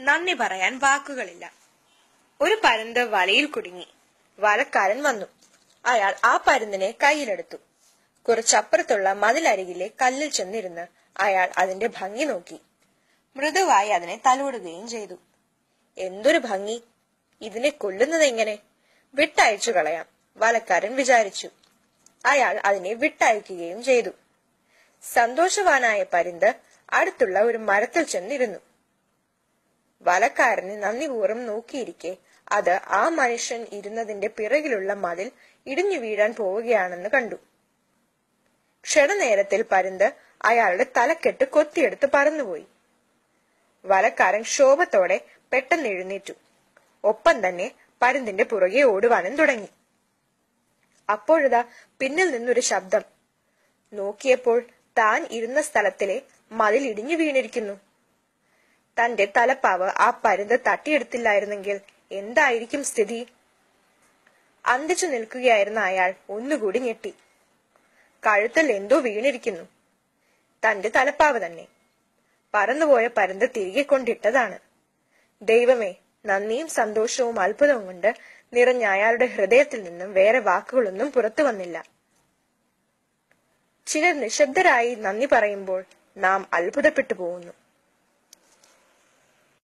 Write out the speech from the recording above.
നന്ദി പറയാൻ വാക്കുകളില്ല. ഒരു പരുന്ത് വലയിൽ കുടുങ്ങി. വലക്കാരൻ വന്നു. അയാൾ ആ പരുന്തിനെ കയ്യിലെടുത്തു. കുറച്ചപ്പുറത്തുള്ള മതിലരികിലെ കല്ലിൽ ചെന്നിരുന്ന് അയാൾ അതിന്റെ ഭംഗി നോക്കി. മൃദുവായി അതിനെ തലോടുകയും ചെയ്തു. എന്തൊരു ഭംഗി. ഇതിനെ കൊല്ലുന്നത് എങ്ങനെ? വിട്ടയച്ചു കളയാം വലക്കാരൻ വിചാരിച്ചു. അയാൾ അതിനെ വിട്ടയക്കുകയും ചെയ്തു. സന്തോഷവാനായ പരുന്ത് അടുത്തുള്ള ഒരു മരത്തിൽ ചെന്നിരുന്നു. വലക്കാരന് നന്ദിപൂർവം നോക്കിയിരിക്കെ. അത് ആ മനുഷ്യൻ ഇരുന്നതിന്റെ പിറകിലുള്ള മതിൽ ഇടിഞ്ഞു വീഴാൻ പോവുകയാണെന്ന് കണ്ടു. ക്ഷണനേരത്തിൽ പരുന്ത് അയാളുടെ തലക്കെട്ട് കൊത്തിയെടുത്ത് പറന്നുപോയി. വലക്കാരൻ ക്ഷോഭത്തോടെ പെട്ടെന്ന് എഴുന്നേറ്റു. ഒപ്പം തന്നെ പരുന്തിന്റെ പുറകെ ഓടുവാനും തുടങ്ങി. അപ്പോഴതാ പിന്നിൽ നിന്നൊരു ശബ്ദം. നോക്കിയപ്പോൾ താൻ ഇരുന്ന സ്ഥലത്തിലെ മതിൽ ഇടിഞ്ഞു വീണിരിക്കുന്നു. തന്റെ തലപ്പാവ് ആ പരുന്ത് തട്ടിയെടുത്തില്ലായിരുന്നെങ്കിൽ എന്തായിരിക്കും സ്ഥിതി? അന്തിച്ചു നിൽക്കുകയായിരുന്ന അയാൾ ഒന്നുകൂടി ഞെട്ടി. കഴുത്തിൽ എന്തോ വീണിരിക്കുന്നു. തന്റെ തലപ്പാവ് തന്നെ. പറന്നുപോയ പരുന്ത് തിരികെ കൊണ്ടിട്ടതാണ്. ദൈവമേ നന്ദിയും സന്തോഷവും അത്ഭുതവും കൊണ്ട് നിറഞ്ഞ അയാളുടെ ഹൃദയത്തിൽ നിന്നും വേറെ വാക്കുകളൊന്നും പുറത്തു വന്നില്ല. ചിലർ നിശബ്ദരായി നന്ദി പറയുമ്പോൾ നാം അത്ഭുതപ്പെട്ടു പോകുന്നു.